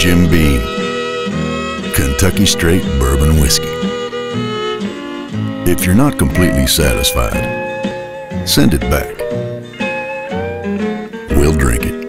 Jim Beam, Kentucky Straight Bourbon Whiskey. If you're not completely satisfied, send it back. We'll drink it.